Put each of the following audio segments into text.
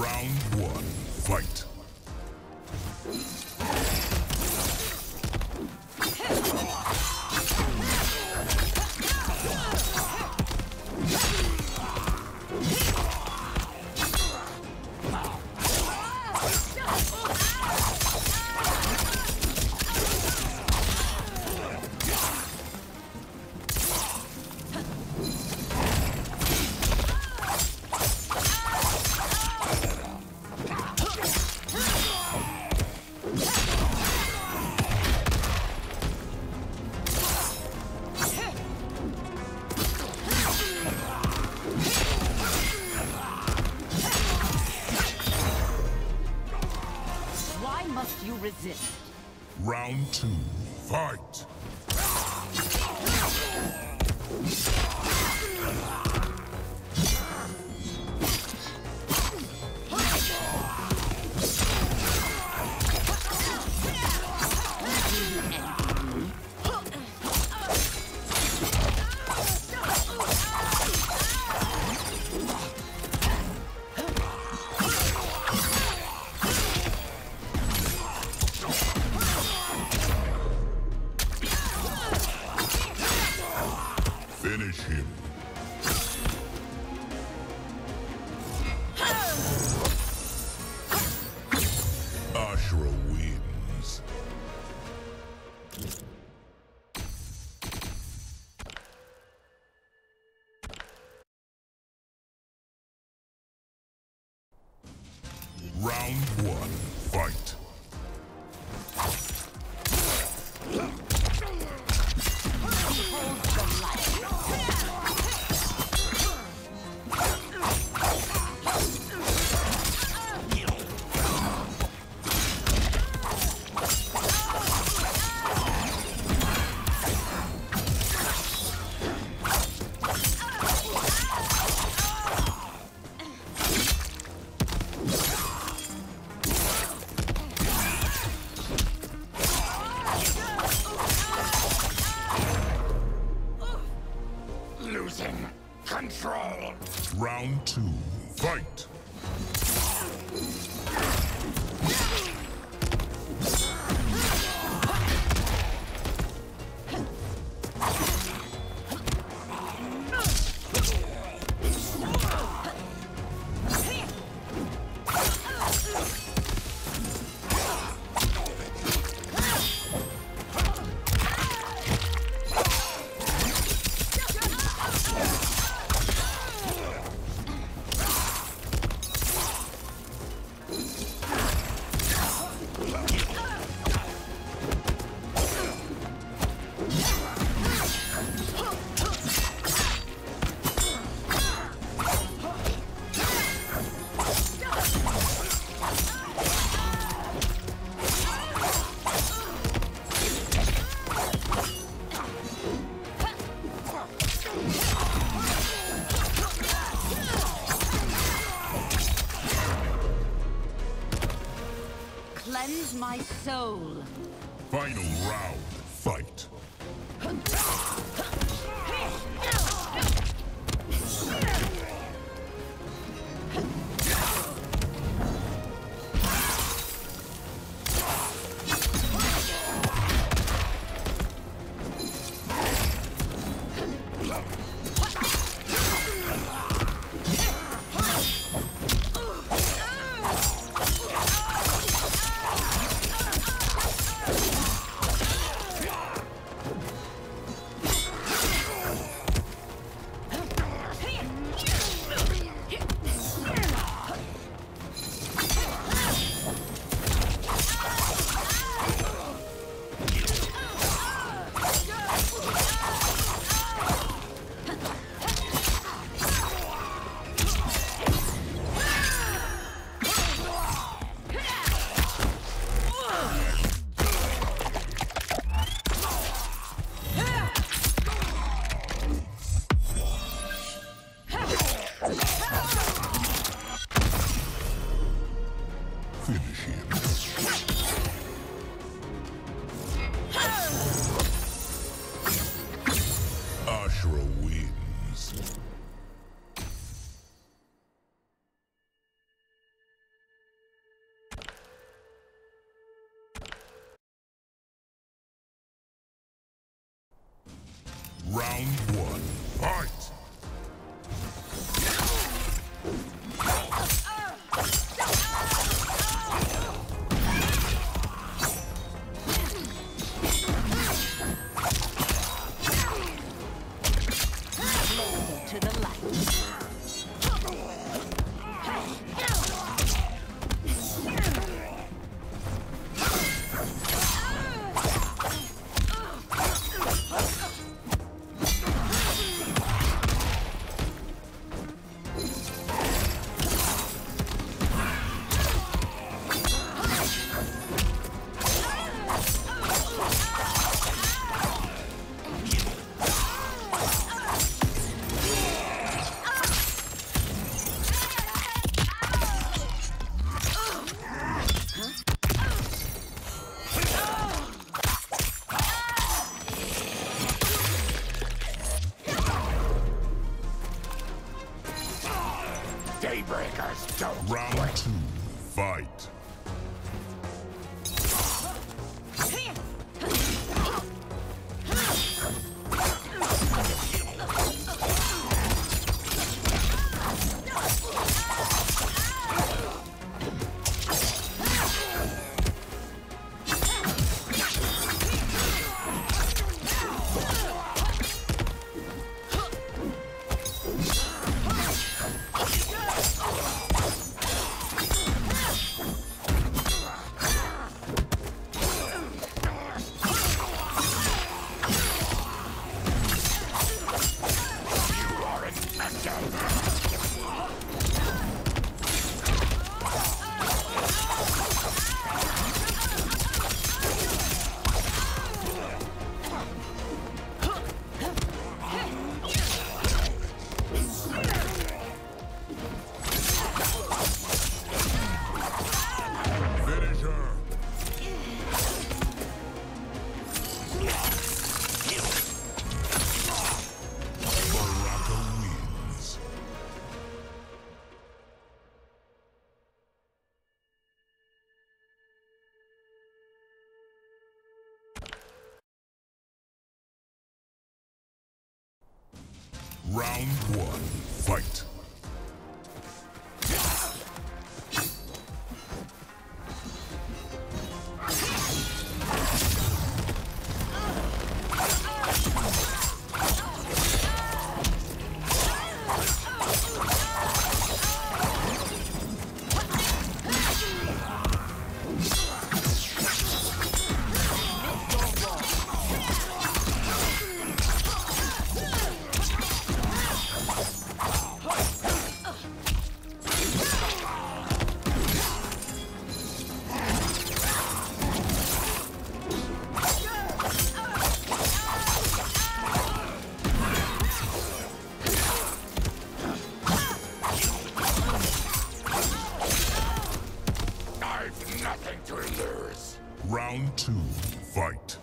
Round one, fight. Resist? Round two, fight. Two, soul. Final round, fight. Daybreakers don't Round two. Fight! Round one, fight. Round two, fight.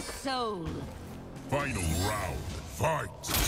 Soul. Final round, fight.